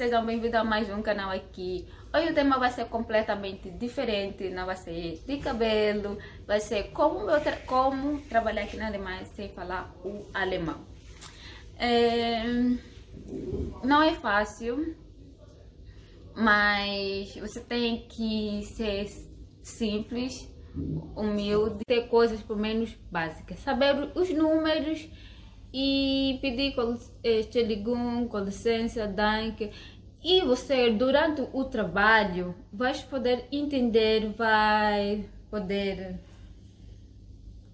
sejam bem-vindos a mais um canal aqui. Hoje o tema vai ser completamente diferente, não vai ser de cabelo, vai ser como, tra como trabalhar aqui na Alemanha sem falar o alemão. É... Não é fácil, mas você tem que ser simples, humilde, ter coisas por menos básicas, saber os números e pedir Entschuldigung, com licença, danke. E você, durante o trabalho, vai poder entender, vai poder,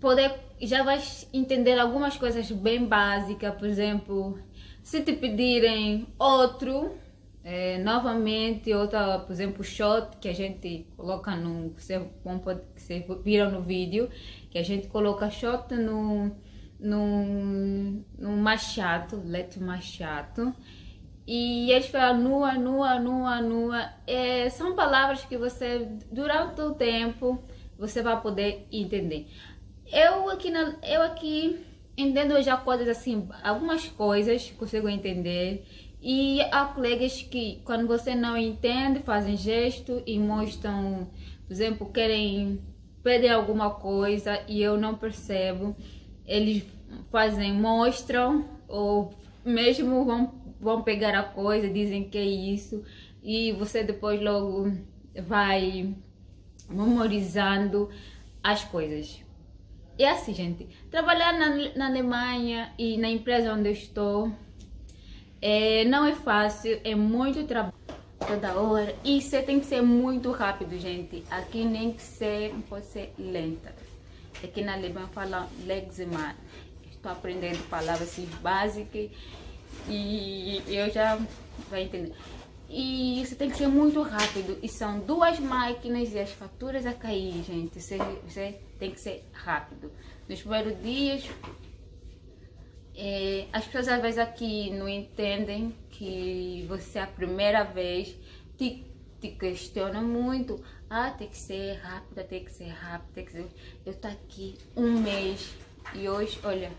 poder, já vai entender algumas coisas bem básicas, por exemplo, se te pedirem outro, é, novamente, outra, por exemplo, shot que a gente coloca no, você, você viram no vídeo, que a gente coloca shot no num, machado, leto machado. E eles falam nua, nua, nua, nua. É, são palavras que você, durante o tempo, você vai poder entender. Eu aqui, na, eu aqui entendo já coisas assim, algumas coisas consigo entender. E há colegas que, quando você não entende, fazem gesto e mostram, por exemplo, querem pedir alguma coisa e eu não percebo eles fazem, mostram ou mesmo vão, vão pegar a coisa, dizem que é isso e você depois logo vai memorizando as coisas. E é assim, gente, trabalhar na, na Alemanha e na empresa onde eu estou é, não é fácil, é muito trabalho toda hora e você tem que ser muito rápido, gente. Aqui nem que ser, pode ser lenta. Aqui na Alemanha fala Leximar. Estou aprendendo palavras assim, básicas e eu já vai entender. E você tem que ser muito rápido. E são duas máquinas e as faturas a cair, gente. Você, você tem que ser rápido. Nos primeiros dias, é, as pessoas às vezes aqui não entendem que você é a primeira vez. Te, te questionam muito. Ah, tem que ser rápida, tem que ser rápida, tem que ser... Eu tô aqui um mês e hoje, olha,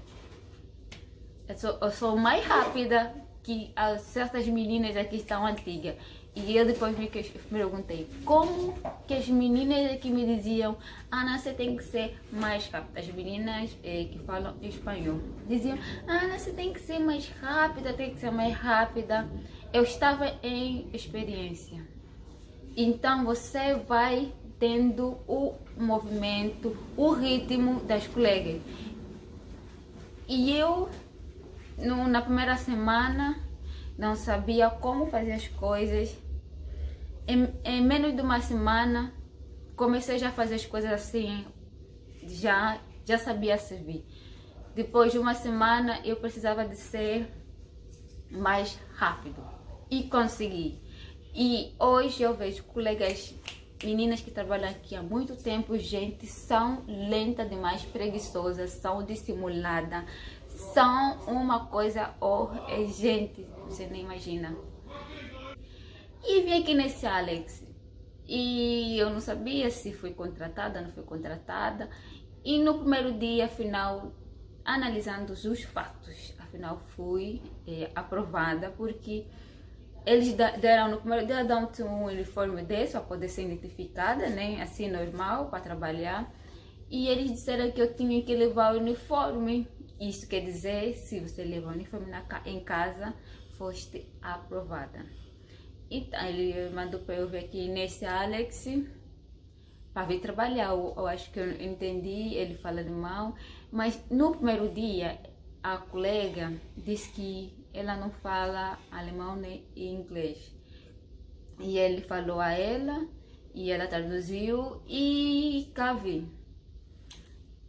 eu sou, eu sou mais rápida que as certas meninas aqui estão antigas. E eu depois me perguntei, como que as meninas aqui me diziam, Ana, você tem que ser mais rápida. As meninas eh, que falam espanhol diziam, Ana, você tem que ser mais rápida, tem que ser mais rápida. Eu estava em experiência. Então você vai tendo o movimento, o ritmo das colegas. E eu, no, na primeira semana, não sabia como fazer as coisas. Em, em menos de uma semana, comecei já a fazer as coisas assim, já, já sabia servir. Depois de uma semana, eu precisava de ser mais rápido e consegui. E hoje eu vejo colegas, meninas que trabalham aqui há muito tempo, gente, são lenta demais, preguiçosas, são dissimuladas, são uma coisa, é gente, você nem imagina. E vim aqui nesse Alex, e eu não sabia se fui contratada, não fui contratada, e no primeiro dia, afinal, analisando os fatos, afinal fui é, aprovada, porque eles deram no primeiro dia dão um uniforme desse para poder ser identificada, né? Assim normal para trabalhar. E eles disseram que eu tinha que levar o uniforme. Isso quer dizer, se você levar o uniforme na, em casa, foste aprovada. Então, ele mandou para eu vir aqui nesse Alex para vir trabalhar. Eu, eu, acho que eu entendi, ele fala mal. Mas no primeiro dia, a colega disse que ela não fala alemão nem inglês. E ele falou a ela, e ela traduziu, e cavi.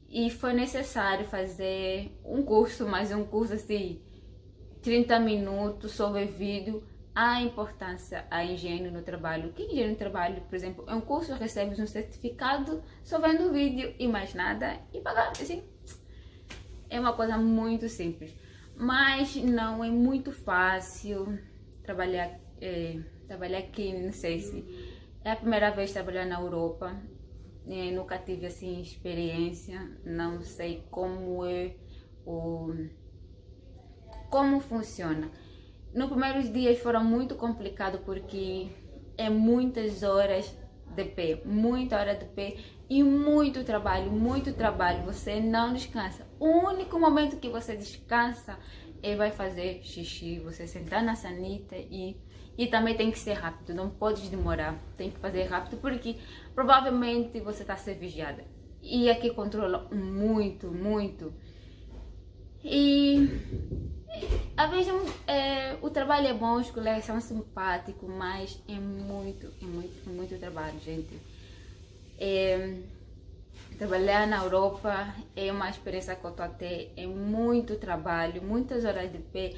E foi necessário fazer um curso, mais um curso assim, 30 minutos sobre vídeo, a importância a higiene no trabalho. Que higiene no trabalho, por exemplo, é um curso, recebes um certificado só vendo o vídeo e mais nada, e pagar, assim, é uma coisa muito simples. Mas não é muito fácil trabalhar, é, trabalhar aqui, não sei se é a primeira vez trabalhar na Europa, é, nunca tive assim experiência, não sei como é o como funciona. nos primeiros dias foram muito complicados porque é muitas horas de pé, muita hora de pé e muito trabalho, muito trabalho. Você não descansa. O único momento que você descansa é vai fazer xixi, você sentar na sanita e e também tem que ser rápido, não pode demorar, tem que fazer rápido porque provavelmente você está a ser vigiada. E aqui controla muito, muito. E às vezes é, o trabalho é bom, os colegas são simpáticos, mas é muito, é muito, é muito trabalho, gente. É, trabalhar na Europa é uma experiência que eu tô até, é muito trabalho, muitas horas de pé.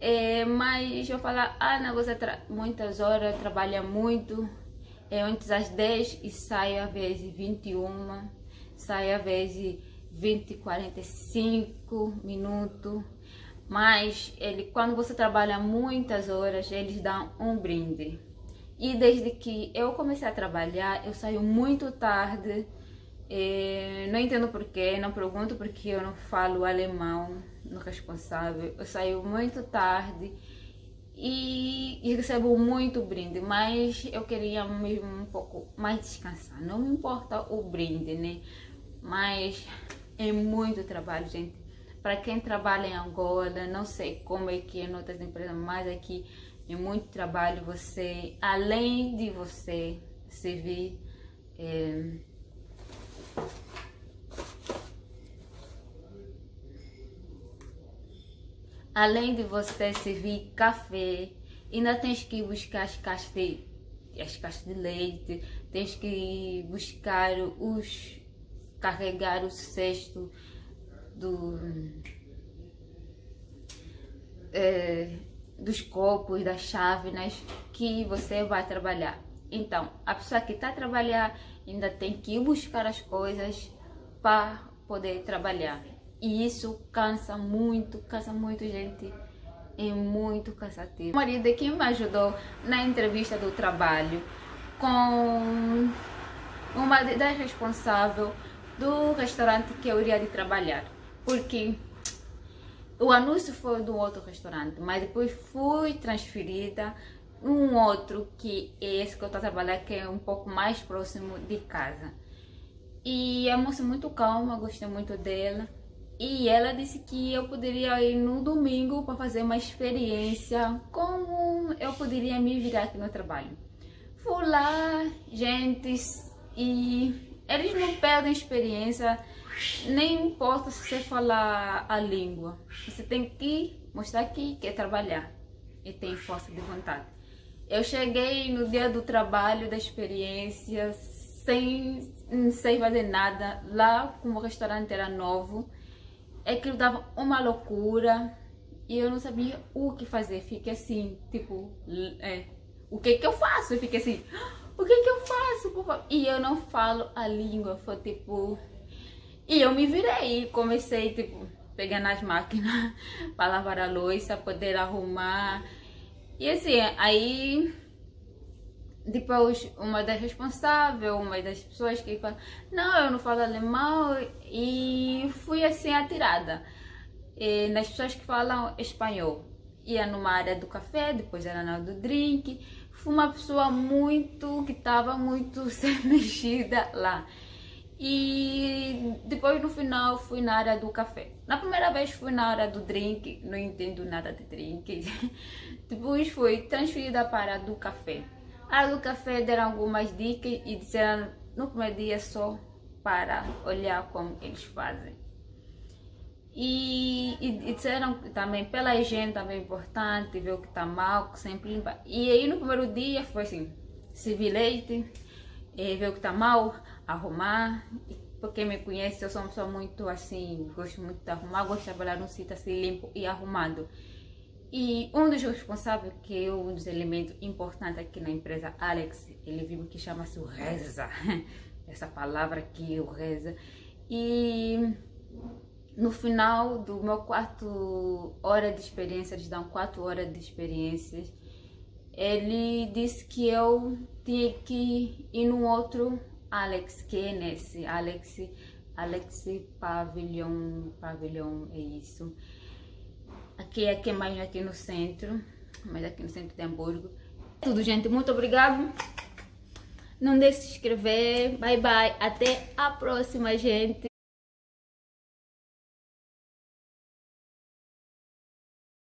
É, mas eu falar, ah, não, você muitas horas, trabalha muito, é antes às 10 e sai às vezes 21, sai às vezes 20, 45 minutos. Mas ele, quando você trabalha muitas horas, eles dão um brinde. E desde que eu comecei a trabalhar, eu saio muito tarde. É, não entendo porquê, não pergunto porque eu não falo alemão no responsável. Eu saio muito tarde e, e recebo muito brinde, mas eu queria mesmo um pouco mais descansar. Não me importa o brinde, né? Mas é muito trabalho, gente. Para quem trabalha em Angola, não sei como é que é em outras empresas, mas aqui é muito trabalho. Você, além de você servir. É, além de você servir café, ainda tens que buscar as caixas de, as caixas de leite, tens que buscar os carregar o cesto do, é, dos copos, das chávenas que você vai trabalhar. Então, a pessoa que está a trabalhar ainda tem que ir buscar as coisas para poder trabalhar. E isso cansa muito, cansa muito, gente. É muito cansativo. O marido é quem me ajudou na entrevista do trabalho com uma das responsáveis do restaurante que eu iria de trabalhar. Porque o anúncio foi do outro restaurante, mas depois fui transferida um outro que é esse que eu estou a trabalhar, que é um pouco mais próximo de casa. E a moça muito calma, gostei muito dela. E ela disse que eu poderia ir no domingo para fazer uma experiência, como eu poderia me virar aqui no trabalho. Fui lá, gente, e eles não perdem experiência, nem importa se você falar a língua. Você tem que mostrar que quer trabalhar e tem força de vontade. Eu cheguei no dia do trabalho, da experiência, sem, sem fazer nada. Lá, como o restaurante era novo, que eu dava uma loucura e eu não sabia o que fazer. Fiquei assim, tipo, é, o que que eu faço? Eu fiquei assim, o que que eu faço? E eu não falo a língua, foi tipo... E eu me virei, comecei, tipo, pegando as máquinas para lavar a louça, poder arrumar. E assim, aí depois uma das responsáveis, uma das pessoas que fala, não, eu não falo alemão e fui assim atirada e, nas pessoas que falam espanhol. Ia numa área do café, depois era na do drink. Uma pessoa muito, que estava muito sem mexida lá. E depois no final fui na área do café. Na primeira vez fui na área do drink, não entendo nada de drink. depois fui transferida para a do café. A do café deram algumas dicas e disseram no primeiro dia só para olhar como eles fazem. E, e, e disseram também pela higiene também é importante, ver o que está mal, sempre limpa. E aí no primeiro dia foi assim, servir leite, eh, ver o que está mal, arrumar. Porque me conhece, eu sou uma pessoa muito assim, gosto muito de arrumar, gosto de trabalhar num sítio assim limpo e arrumado. E um dos responsáveis, que é um dos elementos importantes aqui na empresa, Alex, ele vive que chama-se o reza. Essa palavra aqui, o reza. E no final do meu quarto hora de experiência, eles dão quatro horas de experiências, ele disse que eu tinha que ir no outro Alex, que é nesse, Alex, Alex Pavilhão, Pavilhão, é isso Aqui, aqui é mais aqui no centro, mais aqui no centro de Hamburgo. Tudo, gente. Muito obrigado. Não deixe de se inscrever. Bye, bye. Até a próxima, gente.